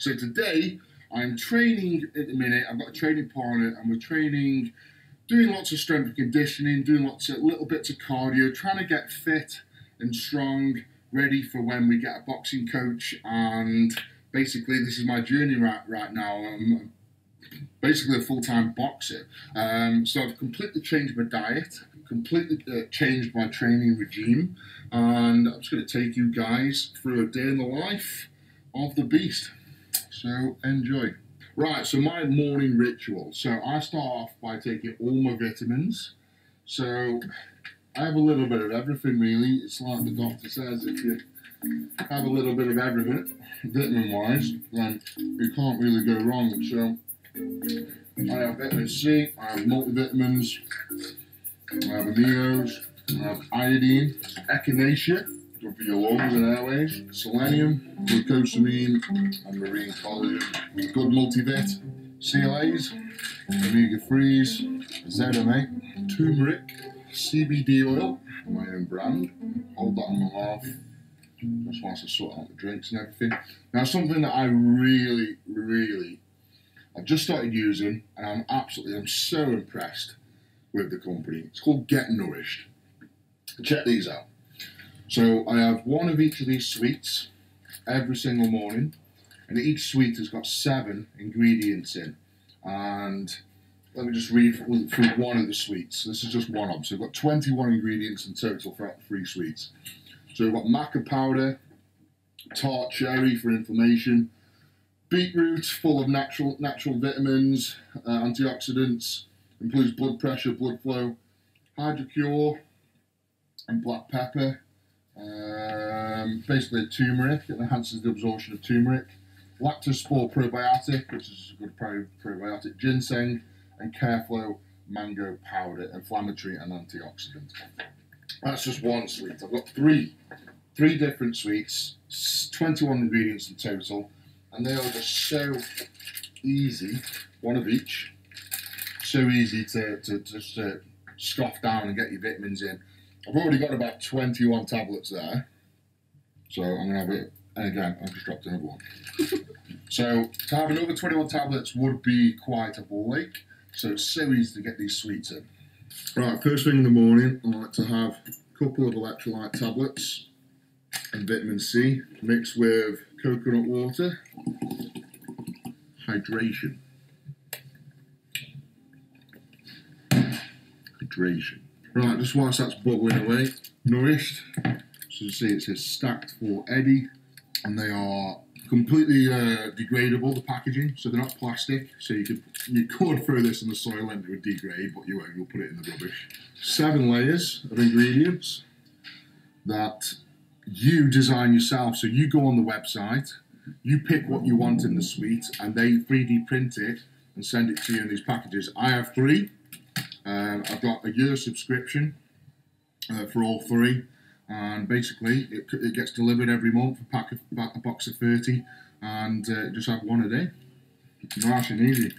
So today I'm training at the minute. I've got a training partner, and we're training, doing lots of strength and conditioning, doing lots of little bits of cardio, trying to get fit and strong, ready for when we get a boxing coach. And basically, this is my journey right right now. I'm basically a full time boxer. Um, so I've completely changed my diet, completely uh, changed my training regime, and I'm just going to take you guys through a day in the life of the beast. So enjoy. Right, so my morning ritual. So I start off by taking all my vitamins. So I have a little bit of everything really. It's like the doctor says if you have a little bit of everything, vitamin wise, then you can't really go wrong. So I have vitamin C, I have multivitamins, I have aminos, I have iodine, echinacea, for your lungs and airways, selenium, glucosamine, and marine collagen. Good multivit, CLAs, omega 3s, ZMA, turmeric, CBD oil, my own brand. Hold that on my mouth. Just whilst I sort out the drinks and everything. Now, something that I really, really, I've just started using, and I'm absolutely, I'm so impressed with the company. It's called Get Nourished. Check these out. So I have one of each of these sweets every single morning, and each sweet has got seven ingredients in. And let me just read through one of the sweets. This is just one of them. So we've got 21 ingredients in total for three sweets. So we've got maca powder, tart cherry for inflammation, beetroot full of natural natural vitamins, uh, antioxidants, improves blood pressure, blood flow, HydroCurc, and black pepper. Um, basically, turmeric it enhances the absorption of turmeric. Lactospore probiotic, which is a good pro- probiotic. Ginseng and Careflow mango powder, inflammatory and antioxidant. That's just one sweet. I've got three, three different sweets, 21 ingredients in total, and they are just so easy, one of each, so easy to, to, to just uh, scoff down and get your vitamins in. I've already got about 21 tablets there, so I'm going to have it, and again, I've just dropped another one. so to have another 21 tablets would be quite a ache. So it's so easy to get these sweets in. Right, first thing in the morning, I like to have a couple of electrolyte tablets and vitamin C mixed with coconut water. Hydration. Hydration. Right, just whilst that's bubbling away, nourished. So you see it says stacked for Eddie, and they are completely uh, degradable. The packaging, so they're not plastic. So you could you could throw this in the soil and it would degrade, but you won't. You'll put it in the rubbish. Seven layers of ingredients that you design yourself. So you go on the website, you pick what you want in the sweet, and they 3D print it and send it to you in these packages. I have three. Um, I've got a year subscription uh, for all three and basically it, it gets delivered every month a pack of a box of 30 and uh, just have one a day. Nice and easy